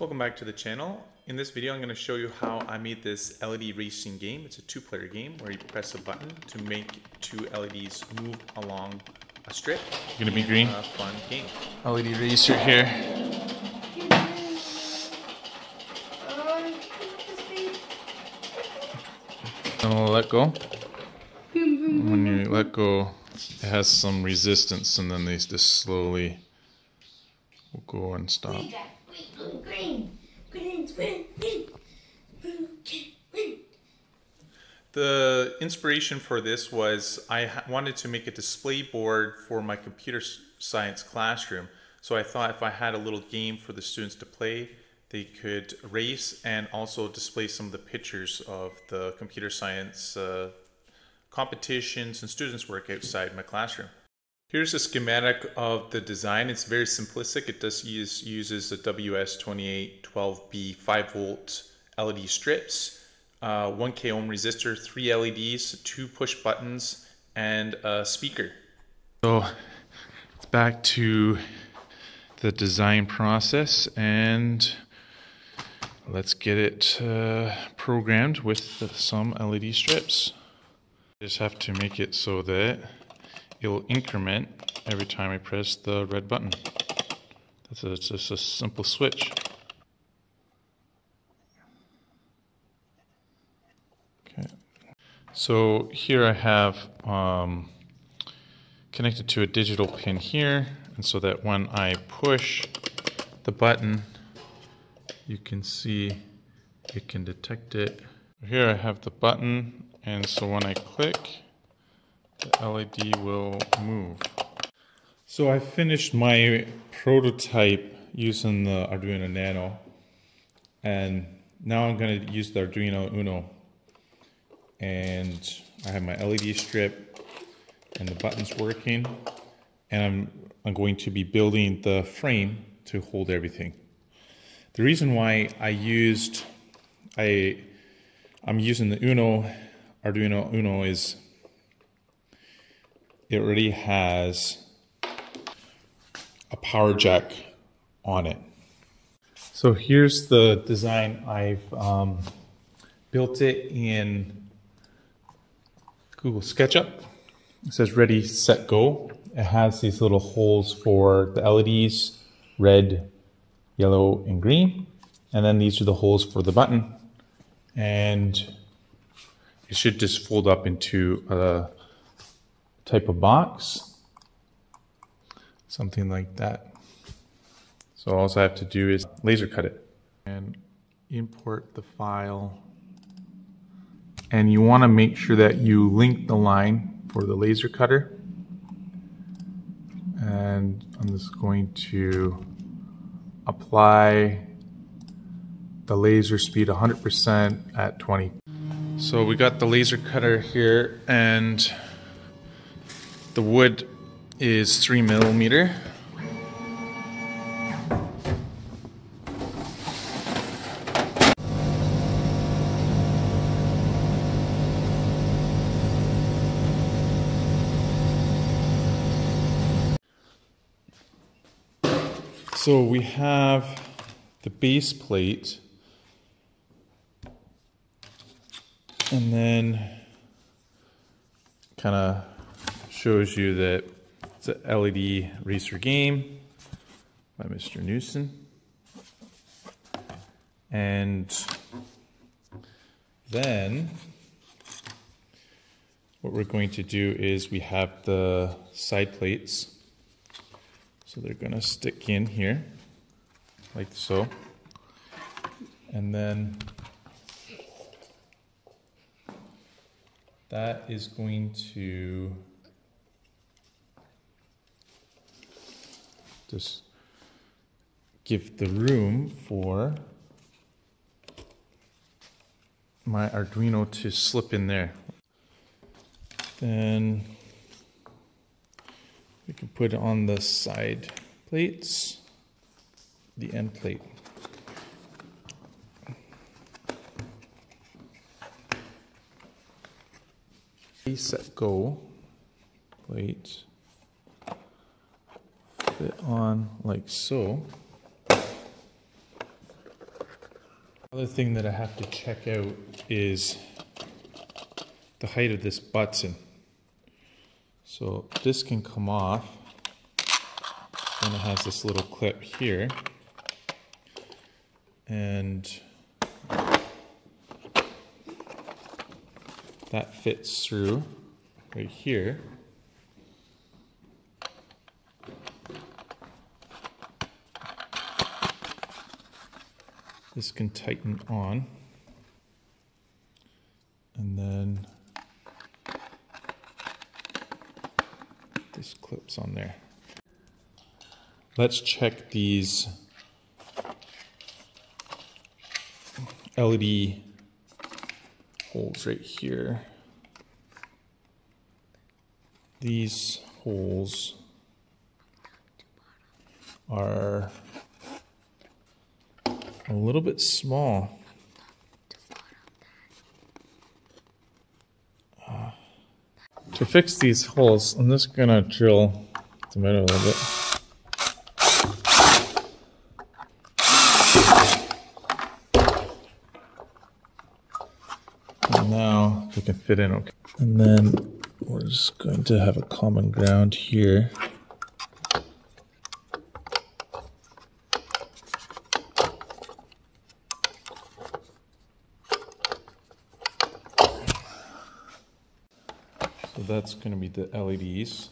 Welcome back to the channel. In this video I'm going to show you how I made this LED racing game. It's a two-player game where you press a button to make two LEDs move along a strip. Gonna be green. A fun game. LED racer here. I'm gonna let go. When you let go, it has some resistance, and then these just slowly will go and stop. The inspiration for this was I wanted to make a display board for my computer science classroom. So I thought if I had a little game for the students to play, they could race and also display some of the pictures of the computer science uh, competitions and students' work outside my classroom. Here's a schematic of the design. It's very simplistic. It does use uses a WS2812B 5 volt LED strips, uh, 1K ohm resistor, three LEDs, two push buttons, and a speaker. So it's back to the design process, and let's get it uh, programmed with some LED strips. Just have to make it so that it'll increment every time I press the red button. That's a, it's just a simple switch. Okay. So here I have um, connected to a digital pin here, and so that when I push the button, you can see it can detect it. Here I have the button, and so when I click, the LED will move. So I finished my prototype using the Arduino Nano, and now I'm going to use the Arduino Uno. And I have my LED strip, and the buttons working, and I'm, I'm going to be building the frame to hold everything. The reason why I used I I'm using the Uno Arduino Uno is it already has a power jack on it. So here's the design. I've um, built it in Google SketchUp. It says ready, set, go. It has these little holes for the LEDs, red, yellow, and green. And then these are the holes for the button. And it should just fold up into a type of box. Something like that. So all I have to do is laser cut it and import the file. And you want to make sure that you link the line for the laser cutter. And I'm just going to apply the laser speed 100% at 20. So we got the laser cutter here and the wood is three millimeter. So we have the base plate and then kind of shows you that it's an LED racer game by Mr. Newson. And then what we're going to do is we have the side plates. So they're going to stick in here like so. And then that is going to just give the room for my Arduino to slip in there. Then we can put on the side plates, the end plate. Set go plate fit on like so. Other thing that I have to check out is the height of this button. So this can come off and it has this little clip here and that fits through right here. This can tighten on. And then this clips on there. Let's check these LED holes right here. These holes are a little bit small. Uh, to fix these holes, I'm just gonna drill the middle a little bit. Now we can fit in okay. And then we're just going to have a common ground here. That's going to be the LEDs.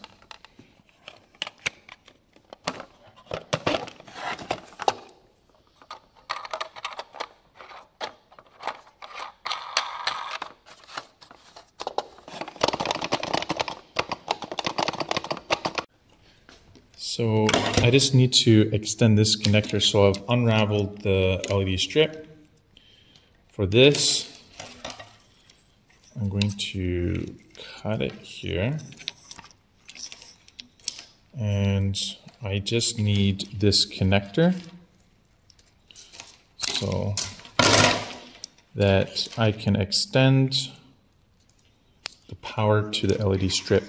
So I just need to extend this connector. So I've unraveled the LED strip. For this, I'm going to cut it here. And I just need this connector. So that I can extend the power to the LED strip.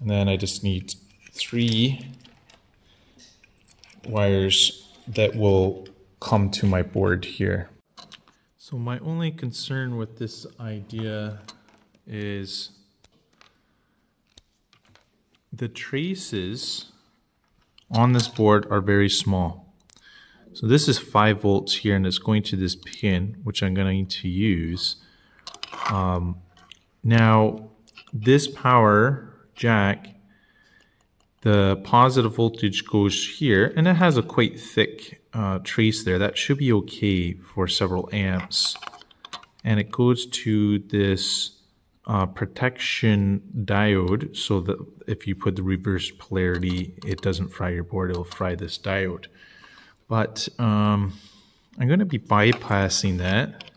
And then I just need three wires that will come to my board here. So my only concern with this idea is the traces on this board are very small. So this is 5 volts here and it's going to this pin which I'm going to use. Um, now this power jack the positive voltage goes here and it has a quite thick uh, trace there that should be okay for several amps and it goes to this uh, protection diode so that if you put the reverse polarity it doesn't fry your board it'll fry this diode. But um, I'm going to be bypassing that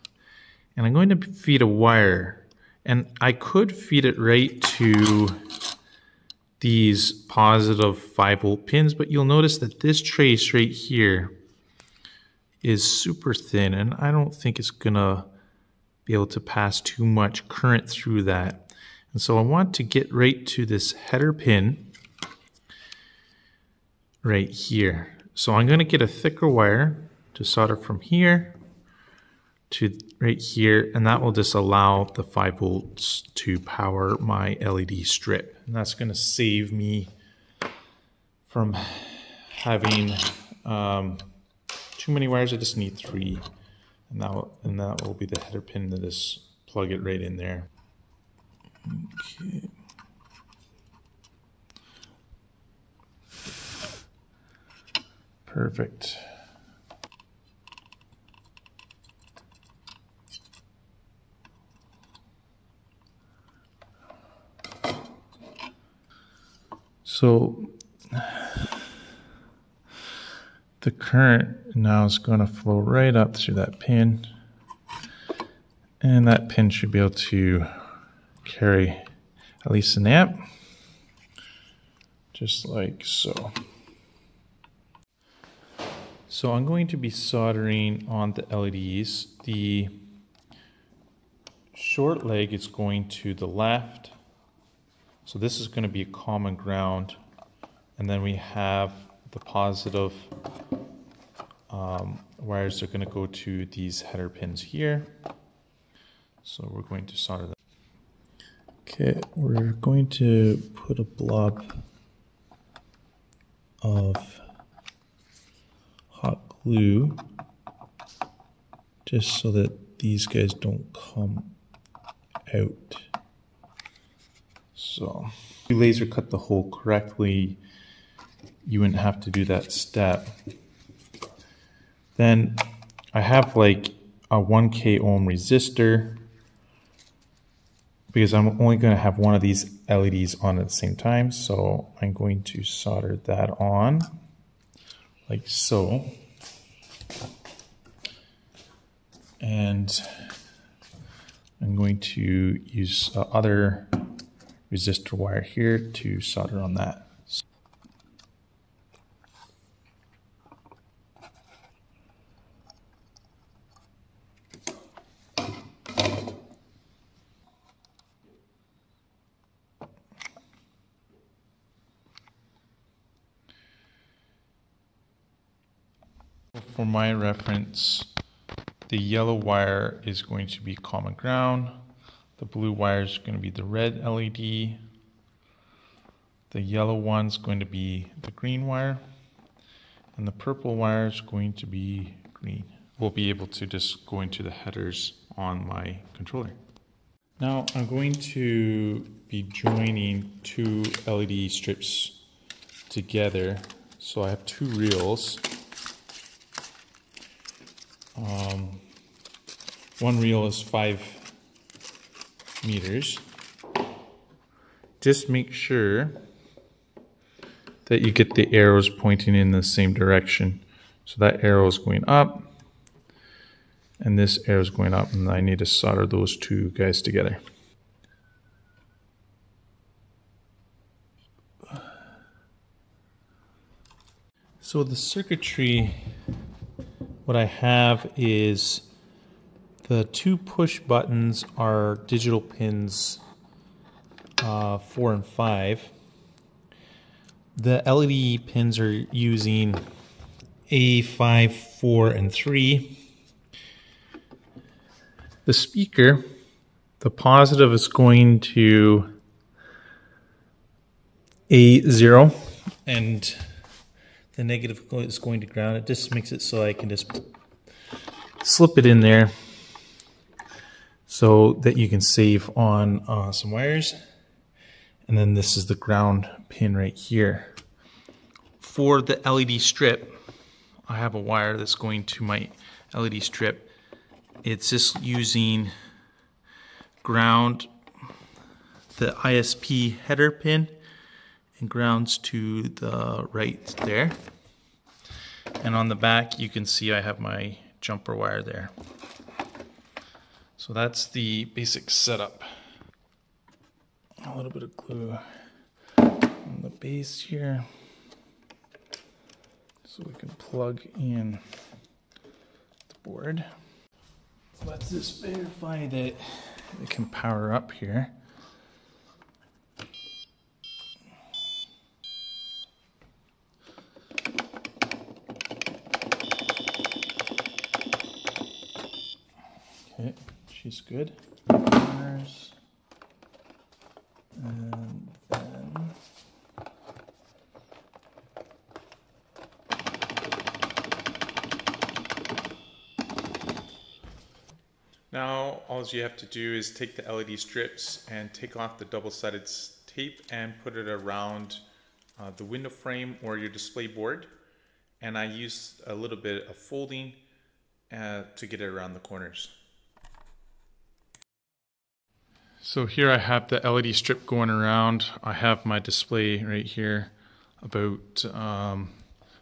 and I'm going to feed a wire. And I could feed it right to these positive 5 volt pins, but you'll notice that this trace right here is super thin and I don't think it's gonna be able to pass too much current through that. And so I want to get right to this header pin right here. So I'm gonna get a thicker wire to solder from here to right here, and that will just allow the 5 volts to power my LED strip. And that's going to save me from having um, too many wires. I just need three, and that will, and that will be the header pin to just plug it right in there. Okay. Perfect. So the current now is going to flow right up through that pin. And that pin should be able to carry at least an amp, just like so. So I'm going to be soldering on the LEDs. The short leg is going to the left so this is going to be a common ground. And then we have the positive um, wires are going to go to these header pins here. So we're going to solder that. Okay, we're going to put a blob of hot glue just so that these guys don't come out. So, you laser cut the hole correctly, you wouldn't have to do that step. Then I have like a 1k ohm resistor because I'm only going to have one of these LEDs on at the same time. So I'm going to solder that on like so. And I'm going to use other resistor wire here to solder on that. For my reference, the yellow wire is going to be common ground. The blue wire is going to be the red LED. The yellow one's going to be the green wire. And the purple wire is going to be green. We'll be able to just go into the headers on my controller. Now I'm going to be joining two LED strips together. So I have two reels. Um, one reel is five meters. Just make sure that you get the arrows pointing in the same direction. So that arrow is going up and this arrow is going up and I need to solder those two guys together. So the circuitry what I have is the two push buttons are digital pins uh, 4 and 5. The LED pins are using A5, 4, and 3. The speaker, the positive is going to A0 and the negative is going to ground. It just makes it so I can just slip it in there so that you can save on uh, some wires. And then this is the ground pin right here. For the LED strip, I have a wire that's going to my LED strip. It's just using ground, the ISP header pin, and grounds to the right there. And on the back, you can see I have my jumper wire there. So that's the basic setup. A little bit of glue on the base here. So we can plug in the board. Let's just verify that it can power up here. Okay, she's good. Corners. And then Now, all you have to do is take the LED strips and take off the double-sided tape and put it around uh, the window frame or your display board. And I use a little bit of folding uh, to get it around the corners. So here I have the LED strip going around. I have my display right here about um,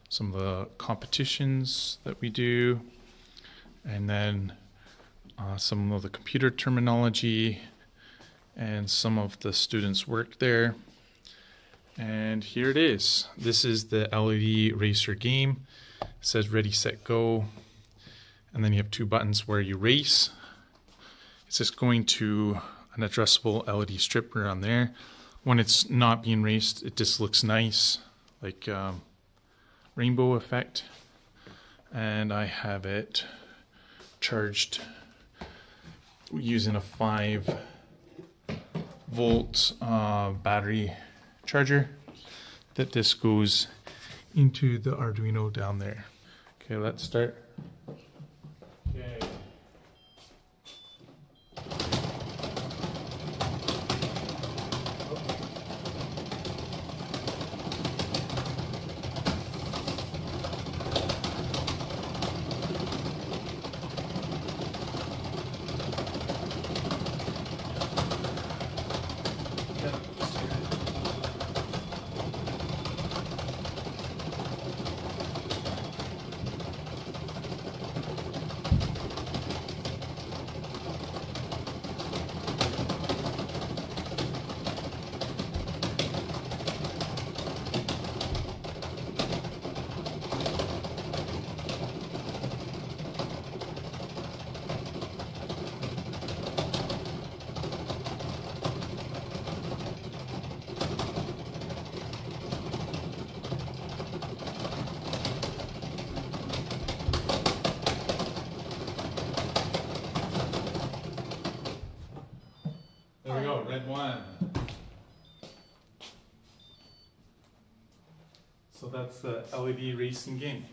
some of the competitions that we do, and then uh, some of the computer terminology and some of the students' work there. And here it is. This is the LED racer game. It says ready, set, go. And then you have two buttons where you race. It's just going to an addressable LED strip around there. When it's not being raced, it just looks nice, like um, rainbow effect. and I have it charged using a 5 volt uh, battery charger that this goes into the Arduino down there. Okay, let's start. Okay. There we go, red one. So that's the LED racing game.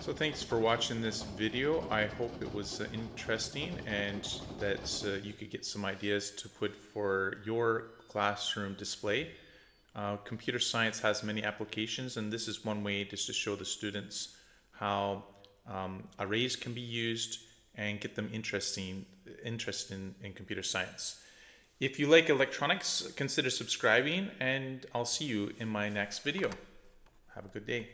So thanks for watching this video. I hope it was uh, interesting and that uh, you could get some ideas to put for your classroom display. Uh, computer science has many applications and this is one way just to show the students how um, arrays can be used and get them interesting, interested in, in computer science. If you like electronics, consider subscribing and I'll see you in my next video. Have a good day.